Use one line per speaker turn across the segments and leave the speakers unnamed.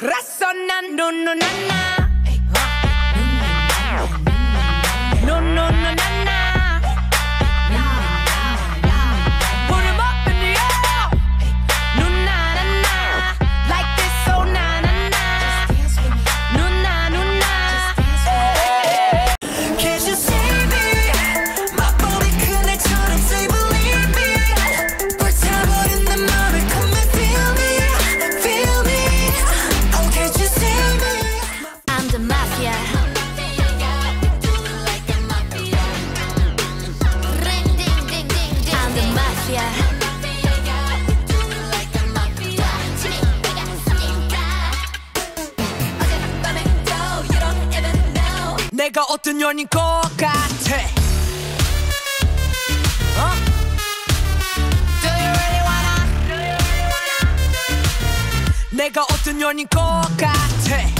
Razonando, no, na, na. No, no, no.
내가 어떤 연인 것 같아 어? Do you really wanna?
Do you really wanna?
내가 어떤 연인 것 같아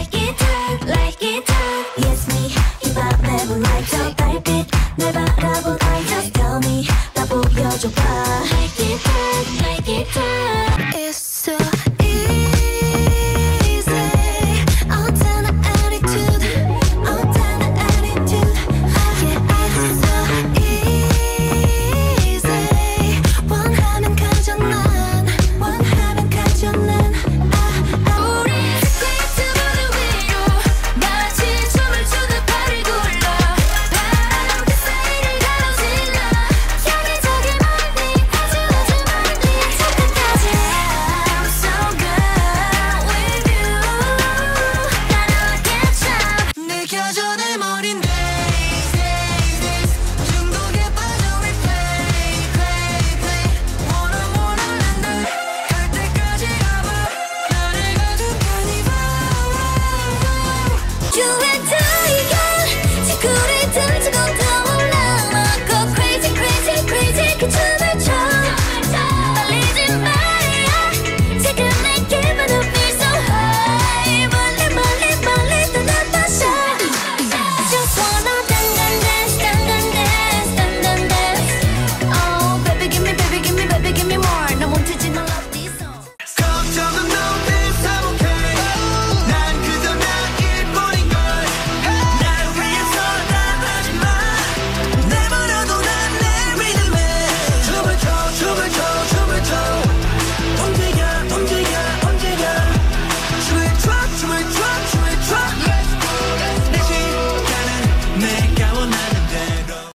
you